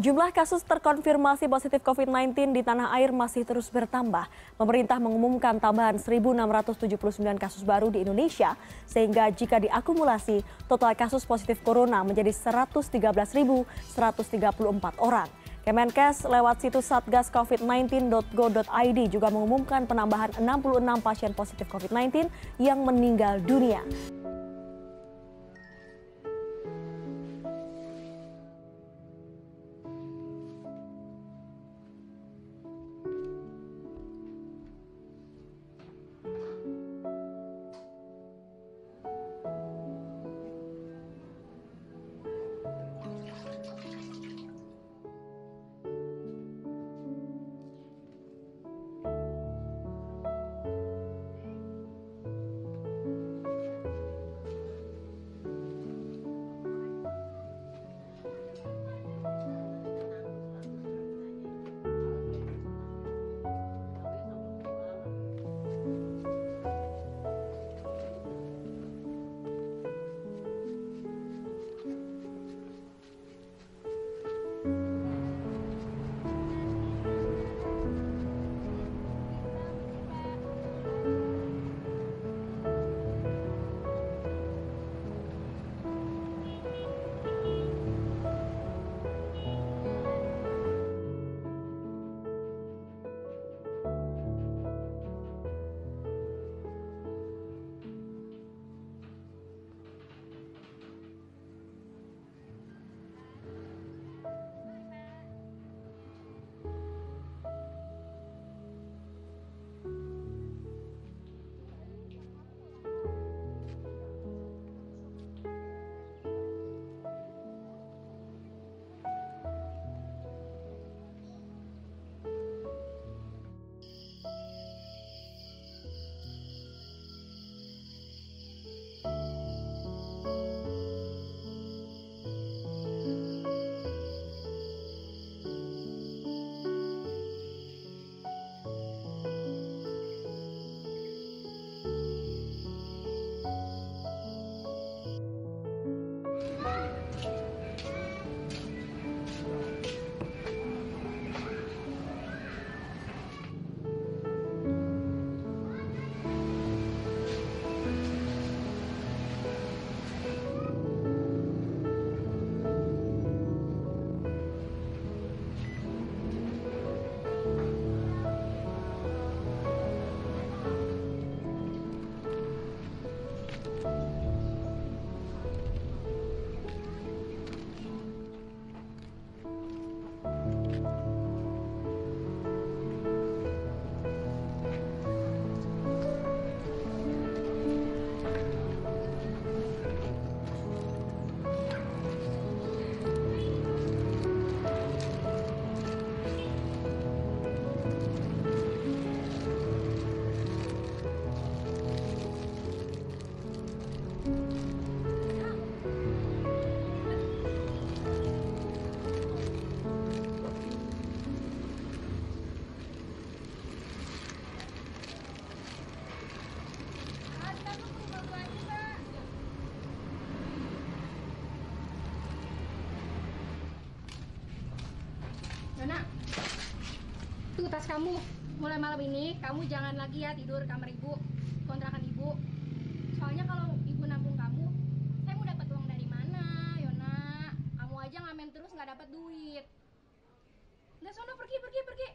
Jumlah kasus terkonfirmasi positif COVID-19 di tanah air masih terus bertambah. Pemerintah mengumumkan tambahan 1.679 kasus baru di Indonesia, sehingga jika diakumulasi, total kasus positif corona menjadi 113.134 orang. Kemenkes lewat situs satgascovid19.go.id juga mengumumkan penambahan 66 pasien positif COVID-19 yang meninggal dunia. Yona, itu tas kamu. Mulai malam ini, kamu jangan lagi ya tidur kamar ibu, kontrakan ibu. Soalnya kalau ibu nampung kamu, saya mau dapat uang dari mana, Yona? Kamu aja ngamen terus nggak dapat duit. Nggak sono pergi, pergi, pergi.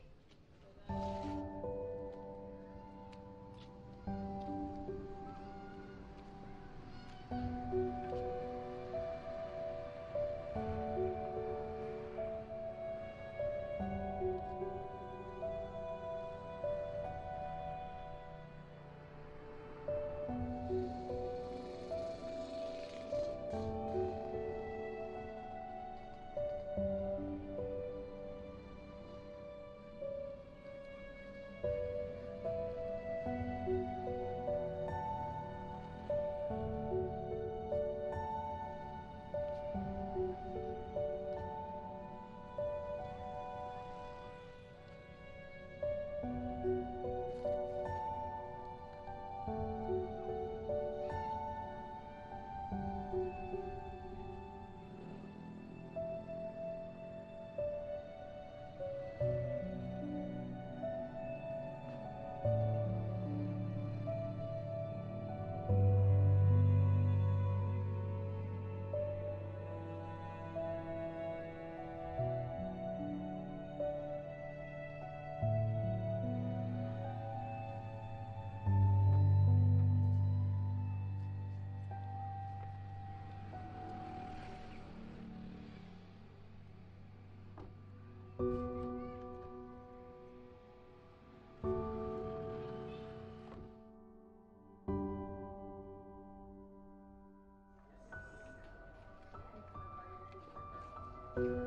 了。